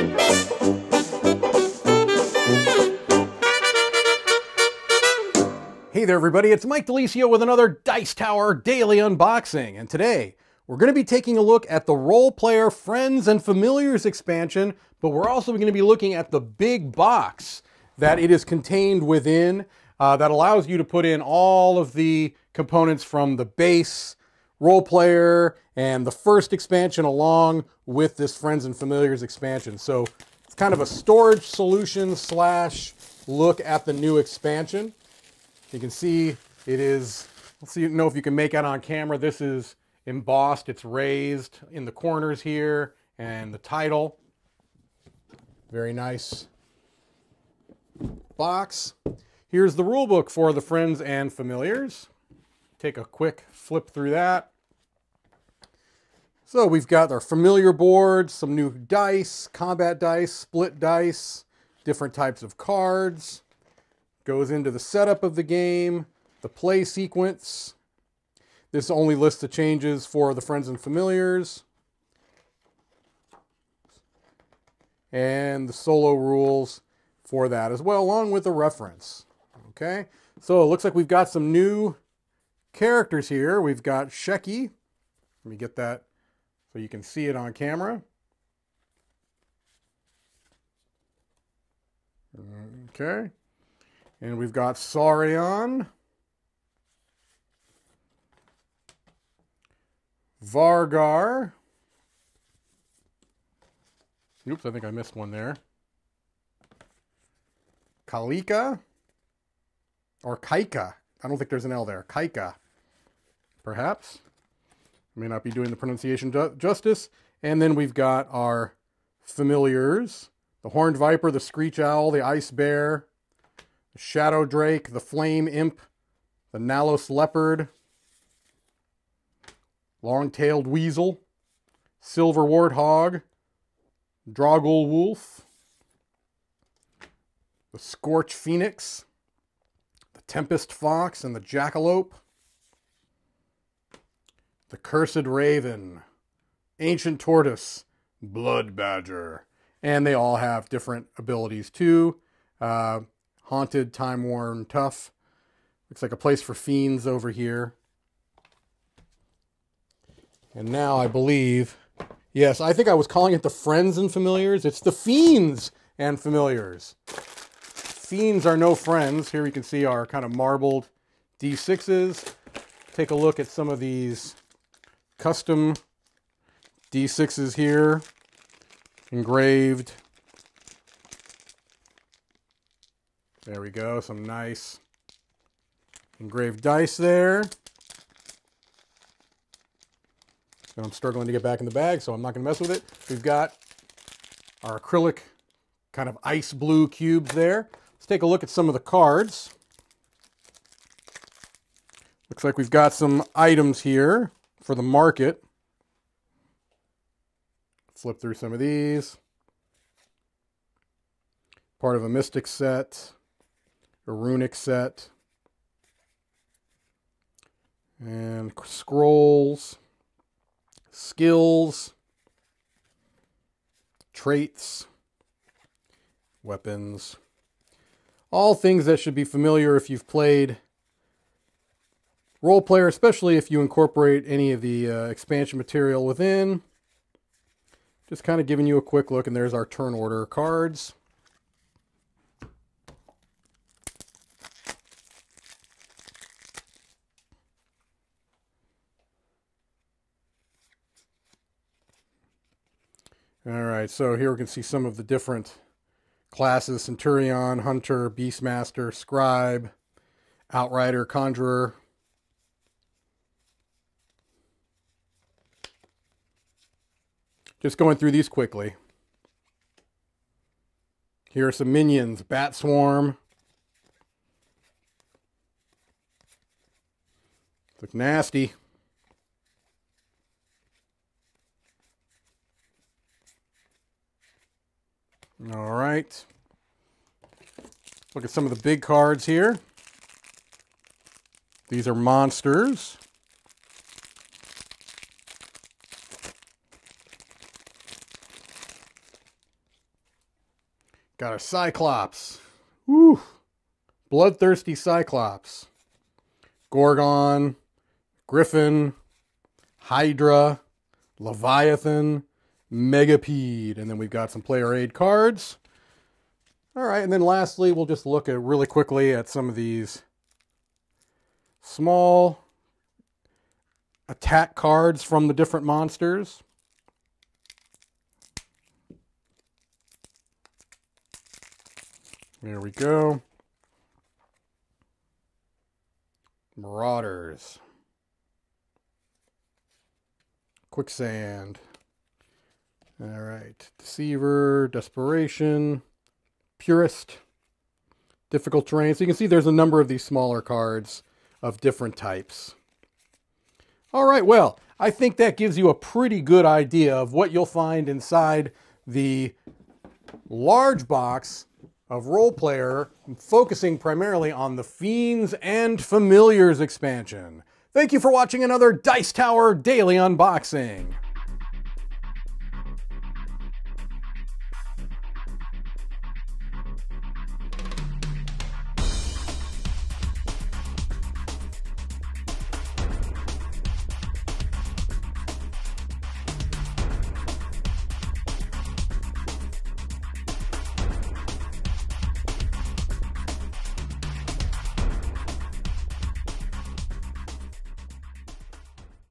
Hey there, everybody. It's Mike Delisio with another Dice Tower Daily Unboxing. And today, we're going to be taking a look at the Roll Player Friends and Familiars expansion, but we're also going to be looking at the big box that it is contained within uh, that allows you to put in all of the components from the base Roll Player and the first expansion along with this Friends and Familiars expansion. So it's kind of a storage solution slash look at the new expansion. You can see it is, let's see, you know if you can make out on camera. This is embossed, it's raised in the corners here, and the title. Very nice box. Here's the rule book for the Friends and Familiars. Take a quick flip through that. So we've got our familiar board, some new dice, combat dice, split dice, different types of cards goes into the setup of the game, the play sequence. This only lists the changes for the friends and familiars. And the solo rules for that as well, along with the reference. Okay, so it looks like we've got some new characters here. We've got Sheki. Let me get that so you can see it on camera. Okay. And we've got Saurion. Vargar. Oops, I think I missed one there. Kalika. Or Kaika. I don't think there's an L there. Kaika. Perhaps. May not be doing the pronunciation ju justice. And then we've got our familiars. The Horned Viper, the Screech Owl, the Ice Bear, the Shadow Drake, the Flame Imp, the Nalos Leopard, Long-tailed Weasel, Silver Warthog, Droggle Wolf, the Scorch Phoenix, the Tempest Fox, and the Jackalope, the Cursed Raven, Ancient Tortoise, Blood Badger, and they all have different abilities too. Uh, haunted, time worn, tough. Looks like a place for fiends over here. And now I believe, yes, I think I was calling it the friends and familiars. It's the fiends and familiars. Fiends are no friends. Here we can see our kind of marbled D6s. Take a look at some of these custom D6s here, engraved There we go, some nice engraved dice there. And I'm struggling to get back in the bag, so I'm not going to mess with it. We've got our acrylic kind of ice blue cubes there. Let's take a look at some of the cards. Looks like we've got some items here for the market. Flip through some of these. Part of a Mystic set a runic set, and scrolls, skills, traits, weapons, all things that should be familiar if you've played Roll Player, especially if you incorporate any of the uh, expansion material within. Just kind of giving you a quick look, and there's our turn order cards. All right, so here we can see some of the different classes Centurion, Hunter, Beastmaster, Scribe, Outrider, Conjurer. Just going through these quickly. Here are some minions Bat Swarm. Look nasty. All right. Look at some of the big cards here. These are monsters. Got our Cyclops. Woo! Bloodthirsty Cyclops. Gorgon, Griffin, Hydra, Leviathan, Megapede. And then we've got some player aid cards. All right, and then lastly, we'll just look at really quickly at some of these small attack cards from the different monsters. There we go. Marauders. Quicksand. All right. Deceiver, Desperation, Purist, Difficult Terrain. So you can see there's a number of these smaller cards of different types. All right, well, I think that gives you a pretty good idea of what you'll find inside the large box of Roll Player, focusing primarily on the Fiends and Familiars expansion. Thank you for watching another Dice Tower Daily Unboxing.